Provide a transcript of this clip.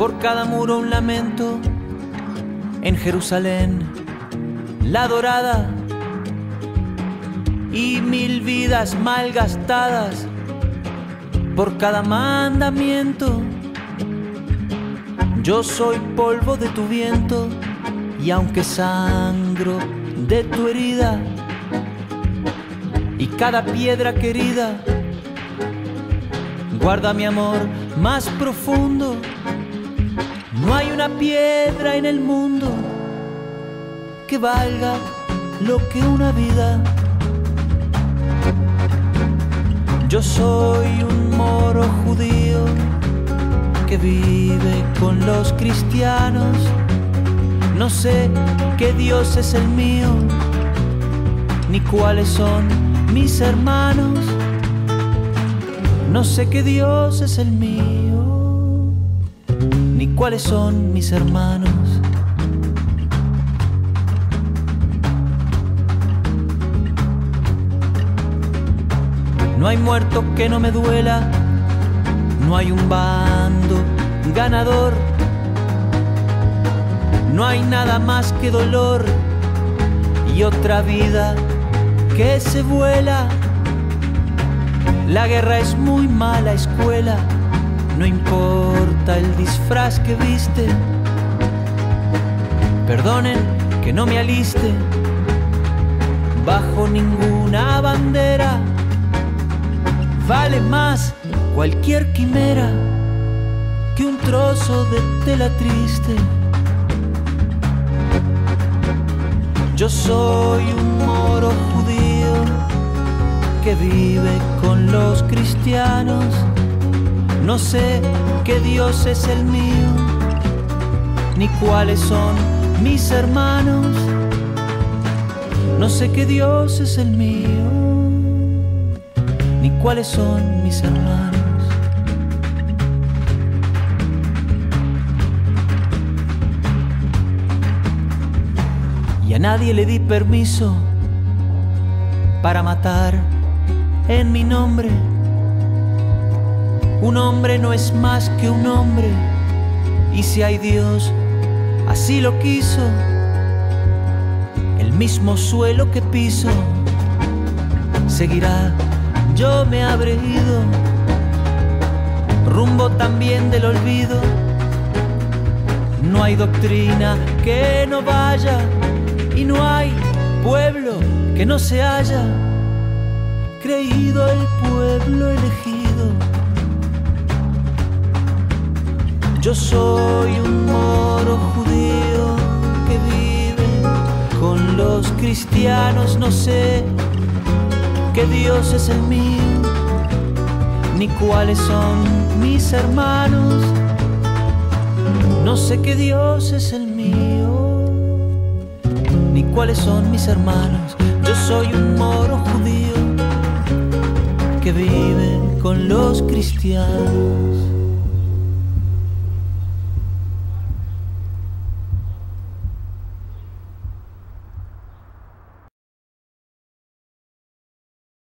por cada muro un lamento. En Jerusalén, la dorada y mil vidas malgastadas por cada mandamiento. Yo soy polvo de tu viento y aunque sangro de tu herida y cada piedra querida guarda mi amor más profundo. No hay una piedra en el mundo que valga lo que una vida. Yo soy un moro judío que vive con los cristianos. No sé qué Dios es el mío, ni cuáles son mis hermanos. No sé qué Dios es el mío, cuáles son mis hermanos. No hay muerto que no me duela, no hay un bando ganador, no hay nada más que dolor y otra vida que se vuela. La guerra es muy mala escuela, no importa el disfraz que viste. Perdonen que no me aliste bajo ninguna bandera vale más cualquier quimera que un trozo de tela triste. Yo soy un moro judío que vive con los cristianos. No sé qué Dios es el mío, ni cuáles son mis hermanos. No sé qué Dios es el mío ni cuáles son mis hermanos. Y a nadie le di permiso para matar en mi nombre. Un hombre no es más que un hombre, y si hay Dios, así lo quiso, el mismo suelo que piso seguirá. Yo me habré ido, rumbo también del olvido. No hay doctrina que no vaya. Y no hay pueblo que no se haya. Creído el pueblo elegido. Yo soy un moro judío que vive con los cristianos, no sé que Dios es el mío, ni cuáles son mis hermanos. No sé qué Dios es el mío, ni cuáles son mis hermanos. Yo soy un moro judío que vive con los cristianos.